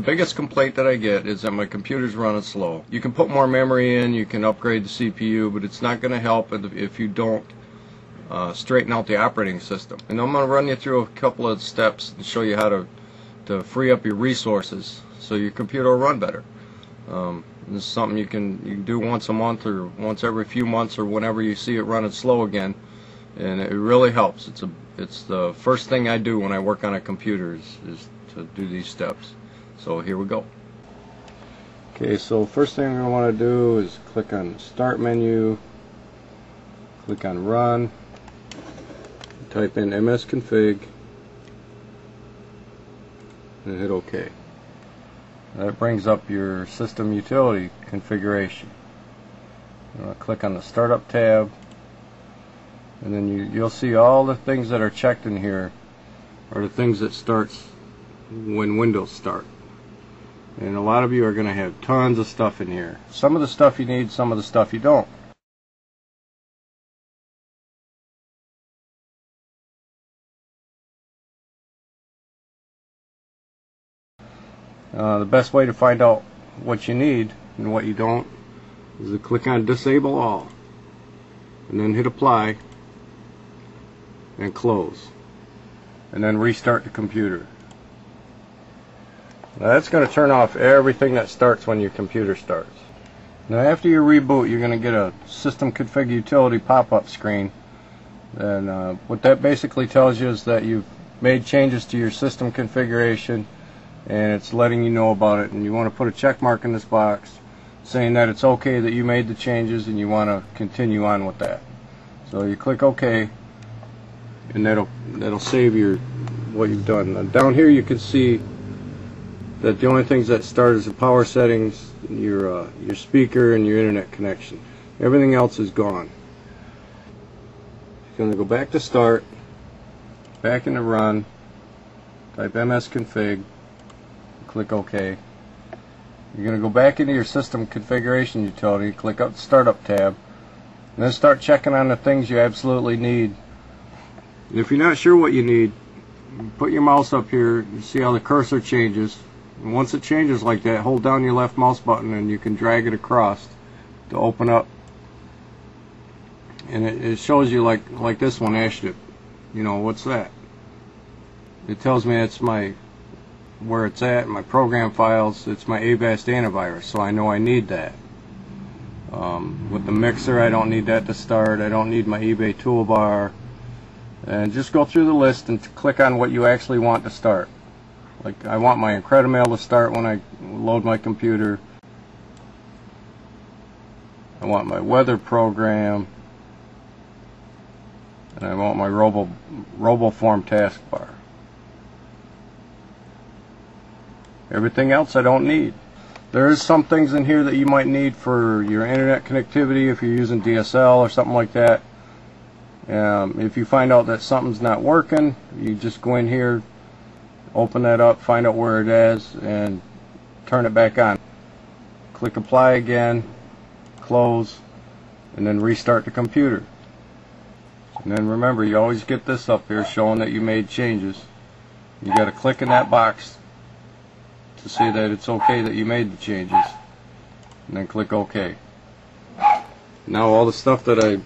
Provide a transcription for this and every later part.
biggest complaint that I get is that my computer's running slow. You can put more memory in, you can upgrade the CPU, but it's not going to help if you don't uh, straighten out the operating system. And I'm going to run you through a couple of steps and show you how to, to free up your resources so your computer will run better. Um, this is something you can you can do once a month or once every few months or whenever you see it running slow again, and it really helps. It's a it's the first thing I do when I work on a computer is, is to do these steps. So here we go. Okay, so first thing I want to do is click on Start menu, click on Run, type in msconfig, and hit OK. That brings up your system utility configuration. click on the Startup tab, and then you, you'll see all the things that are checked in here are the things that starts when Windows start. And a lot of you are going to have tons of stuff in here. Some of the stuff you need, some of the stuff you don't. Uh, the best way to find out what you need and what you don't is to click on disable all and then hit apply and close and then restart the computer now that's going to turn off everything that starts when your computer starts. Now after you reboot you're going to get a system config utility pop-up screen. And uh, what that basically tells you is that you've made changes to your system configuration and it's letting you know about it. And you want to put a check mark in this box saying that it's okay that you made the changes and you want to continue on with that. So you click OK and that'll that'll save your what you've done. And down here you can see that the only things that start is the power settings your uh, your speaker and your internet connection everything else is gone you're going to go back to start back into run type msconfig click OK. You're going to go back into your system configuration utility, click up the Startup tab, and then start checking on the things you absolutely need. And if you're not sure what you need, put your mouse up here and see how the cursor changes. And once it changes like that, hold down your left mouse button and you can drag it across to open up. And it, it shows you like like this one, ashDisp. You know, what's that? It tells me it's my where it's at, my program files, it's my Avast antivirus, so I know I need that. Um, with the mixer, I don't need that to start. I don't need my eBay toolbar. And just go through the list and click on what you actually want to start. Like I want my Incredimail to start when I load my computer. I want my weather program. And I want my Robo, RoboForm taskbar. Everything else I don't need. There's some things in here that you might need for your internet connectivity if you're using DSL or something like that. Um, if you find out that something's not working, you just go in here, open that up, find out where it is, and turn it back on. Click apply again, close, and then restart the computer. And then remember, you always get this up here showing that you made changes. You got to click in that box to see that it's okay that you made the changes and then click OK now all the stuff that I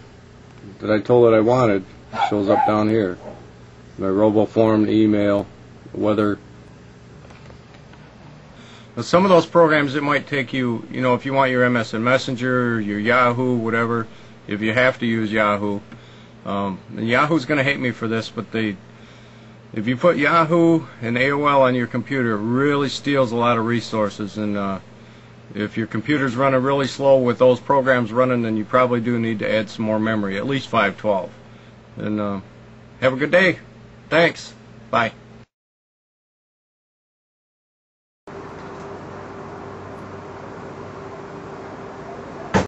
that I told it I wanted shows up down here my RoboForm email weather now some of those programs it might take you you know if you want your MSN Messenger your Yahoo whatever if you have to use Yahoo um, and Yahoo's gonna hate me for this but they if you put Yahoo and AOL on your computer, it really steals a lot of resources. And uh, if your computer's running really slow with those programs running, then you probably do need to add some more memory, at least 512. And uh, have a good day. Thanks. Bye.